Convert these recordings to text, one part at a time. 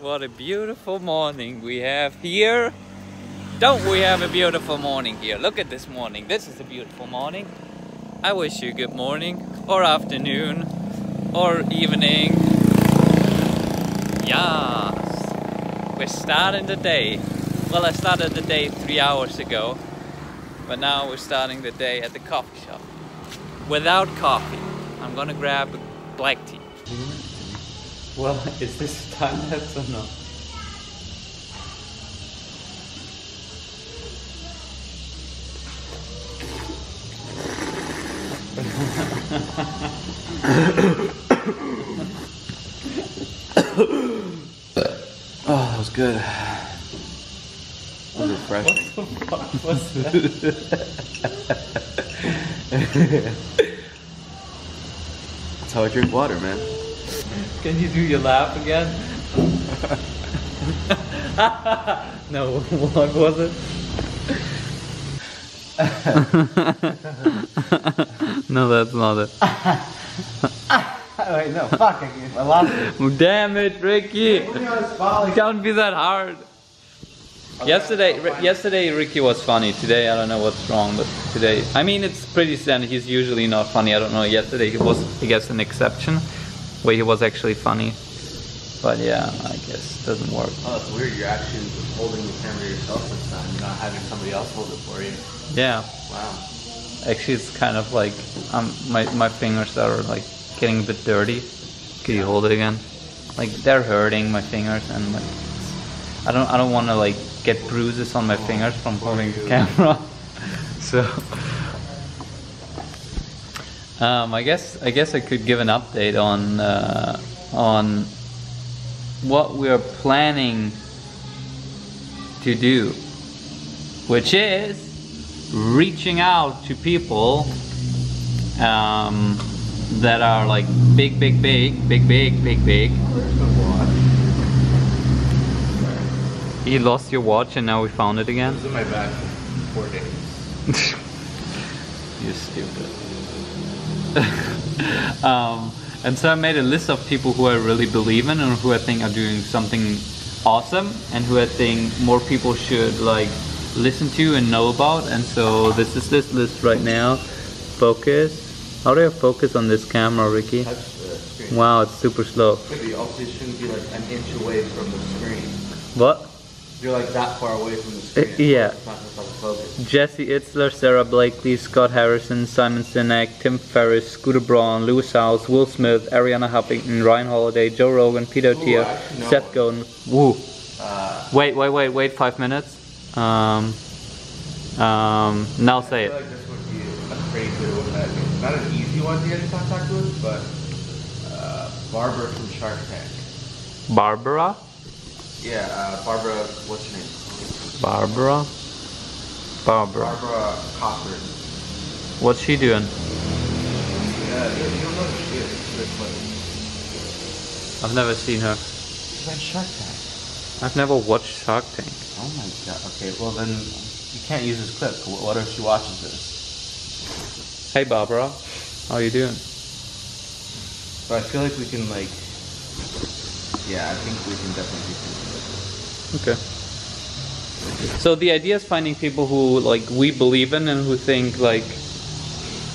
What a beautiful morning we have here. Don't we have a beautiful morning here? Look at this morning. This is a beautiful morning. I wish you good morning or afternoon or evening. Yes. We're starting the day. Well, I started the day three hours ago, but now we're starting the day at the coffee shop. Without coffee. I'm gonna grab black tea. Well, is this time lapse or not? Oh, that was good. That was refreshing. What the fuck was that? That's how I drink water, man. Can you do your laugh again? no, what was it? no, that's not it. Wait, no, fuck, I, I lost it. Damn it, Ricky! I was falling. Don't be that hard. Yesterday, Ri- yesterday Ricky was funny. Today, I don't know what's wrong, but today, I mean, it's pretty standard. He's usually not funny. I don't know. Yesterday, he was, I guess, an exception, where he was actually funny. But yeah, I guess it doesn't work. Oh, that's weird. You're actually holding the camera yourself this time. You're not having somebody else hold it for you. Yeah, Wow. actually, it's kind of like um, my my fingers are like getting a bit dirty. Could you hold it again? Like they're hurting my fingers, and like I don't I don't want to like get bruises on my fingers from holding the camera. so um, I guess I guess I could give an update on uh, on what we are planning to do, which is reaching out to people um, that are like big, big, big, big, big, big, big. You lost your watch and now we found it again. It was in my bag for four days. You're stupid. um, and so I made a list of people who I really believe in and who I think are doing something awesome and who I think more people should like listen to and know about. And so this is this list right now. Focus. How do I focus on this camera, Ricky? Touch the screen. Wow, it's super slow. But shouldn't be like an inch away from the screen. What? You're like that far away from the screen. Uh, yeah. It's not just like focus. Jesse Itzler, Sara Blakely, Scott Harrison, Simon Sinek, Tim Ferriss, Scooter Braun, Lewis Howes, Will Smith, Arianna Huffington, Ryan Holiday, Joe Rogan, Peter no. Seth Godin. Woo. Uh, Wait, wait, wait, wait, five minutes. Um, um, now say I feel it. like this would be a pretty good one. Not an easy one to get in contact with, but uh, Barbara from Shark Tank. Barbara? Yeah, uh, Barbara, what's her name? Barbara? Barbara. Barbara Corcoran. What's she doing? Yeah, you, you don't know who she is. She's like, I've never seen her. she's on Shark Tank. I've never watched Shark Tank. Oh my god. Okay, well then you can't use this clip. Wh- What if she watches this? Hey Barbara, how you doing? But I feel like we can like. Yeah, I think we can definitely do something. Okay. So the idea is finding people who like we believe in and who think like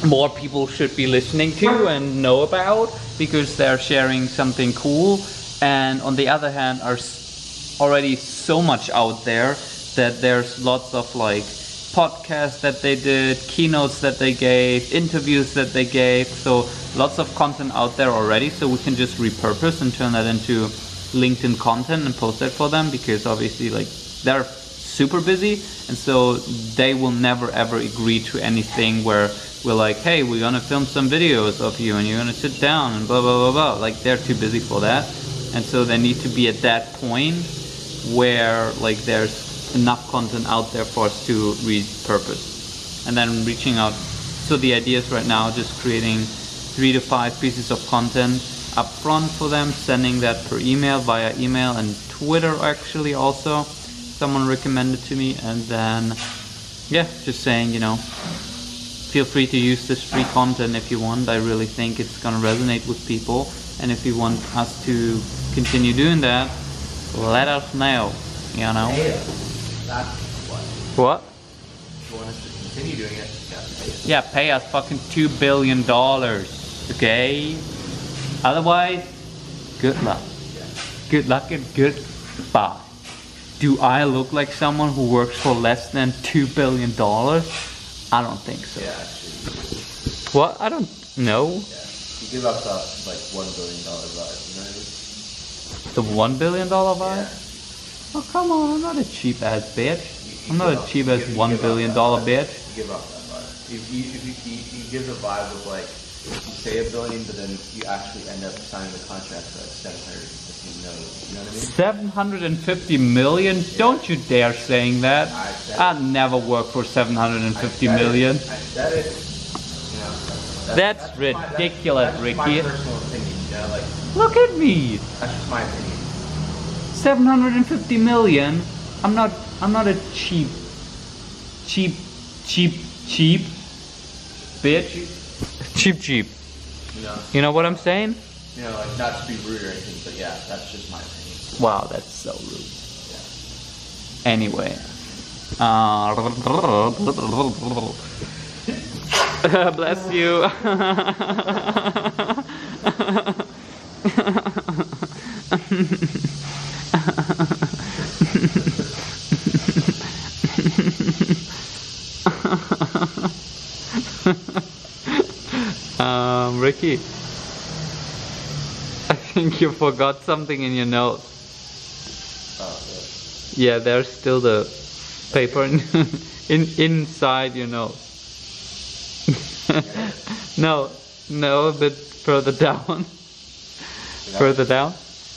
more people should be listening to and know about because they're sharing something cool and on the other hand are already so much out there that there's lots of like podcasts that they did keynotes that they gave interviews that they gave so lots of content out there already so we can just repurpose and turn that into linkedin content and post that for them because obviously like they're super busy and so they will never ever agree to anything where we're like hey we're gonna film some videos of you and you're gonna sit down and blah blah blah blah. Like they're too busy for that. And so they need to be at that point where like there's enough content out there for us to repurpose. And then reaching out. So the idea is right now just creating three to five pieces of content up front for them sending that per email via email and twitter actually also someone recommended to me and then yeah just saying you know feel free to use this free content if you want i really think it's going to resonate with people and if you want us to continue doing that let us know. You know. Pay us. That's what. What? You want us to continue doing it, you have to pay. Yeah, pay us fucking two billion dollars. Okay. Otherwise, good luck. Good luck and goodbye. Do I look like someone who works for less than two billion dollars? I don't think so. Yeah. What? I don't know. Yeah. You give up the like one billion dollar vibe, you know what I mean? The one billion dollar vibe? Yeah. Oh come on, I'm not a cheap ass bitch. You- you I'm not a cheap ass give- you one give up billion that bitch. You give up that vibe. You, you, you, you give the vibe of like, you say a billion, but then you actually end up signing the contract for like 750 million. You know what I mean? 750 million? Don't you dare saying that. I I'd never work for 750 I said million. It. I said it. You know, that's, That's my- ridiculous, that's, Ricky. my personal opinion, you know, like, Look at me. that's just my opinion. 750 million. I'm not I'm not a cheap cheap cheap cheap bitch. Cheap cheap. You know, You know what I'm saying? you know, like, not to be rude or anything, but yeah, that's just my opinion. Wow, that's so rude. Anyway. Uh, bless you. um, Ricky. I think you forgot something in your notes. Oh, Yeah, there's still the paper in, in inside your nose. no, no, a bit further down. Further down.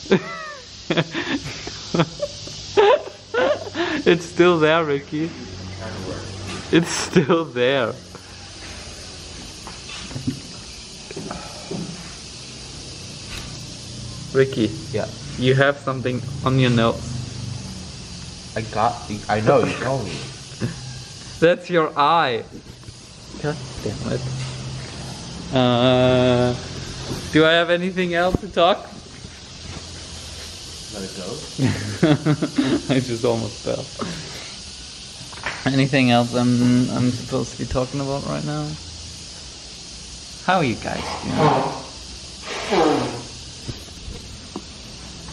it's still there, Ricky. kind of work. It's still there. Ricky, Yeah. you have something on your nose. I got I know, you told me. That's your eye. God damn it. Uh, do I have anything else to talk? Let it go. I just almost fell. Anything else I'm I'm supposed to be talking about right now? How are you guys doing?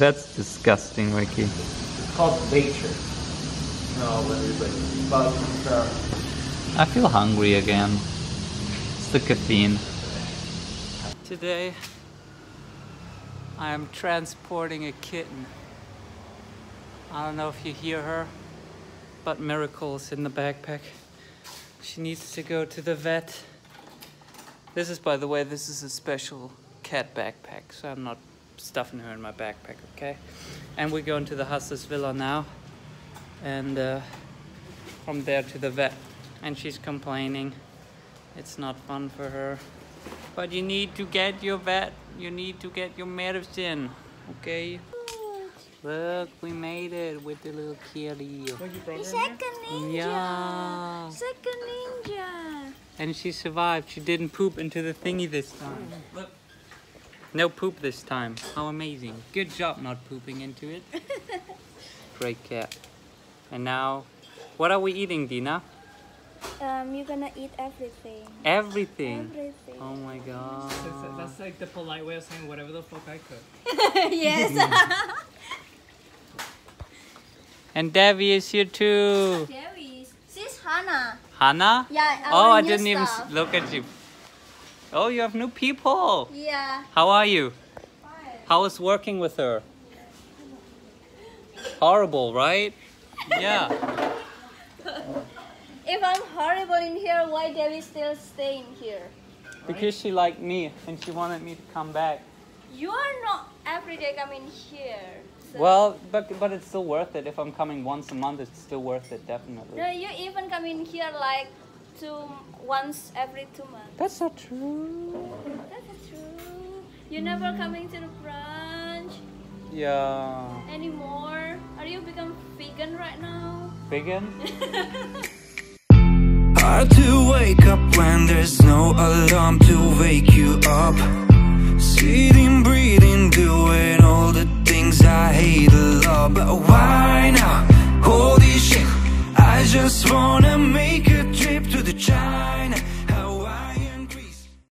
That's disgusting, Ricky. It's called nature. No, when there's like bugs and stuff. I feel hungry again. It's the caffeine. Today, I am transporting a kitten. I don't know if you hear her, but Miracle's in the backpack. She needs to go to the vet. This is, by the way, this is a special cat backpack, so I'm not stuffing her in my backpack, okay? And we're going to the Hustlers Villa now, and uh, from there to the vet. And she's complaining. It's not fun for her. But you need to get your vet. You need to get your medicine. Okay? Look, we made it with the little kitty. The second ninja. Yeah. Second ninja. And she survived. She didn't poop into the thingy this time. Look. No poop this time. How amazing. Good job not pooping into it. Great cat. And now, what are we eating, Dina? Um, you're gonna eat everything. Everything. Everything. Oh my god. That's, that's like the polite way of saying whatever the fuck I cook. yes. And Devi is here too. there is. Sis Hannah. Hannah? Yeah. Oh, I didn't even look at you. Oh, you have new people. Yeah. How are you? Fine. How is working with her? Horrible, right? Yeah. If I'm horrible in here, why Debbie still staying here? Because she liked me and she wanted me to come back. You're not every day coming here. So Well, but but it's still worth it. If I'm coming once a month, it's still worth it, definitely. No, you even come in here like two once every two months. That's not true. That's not true. You're never coming to the brunch Yeah. anymore. Are you become vegan right now? Vegan? Hard to wake up when there's no alarm to wake you up. Sitting, breathing, doing all the things I hate a lot. but why now? Holy shit, I just want to China.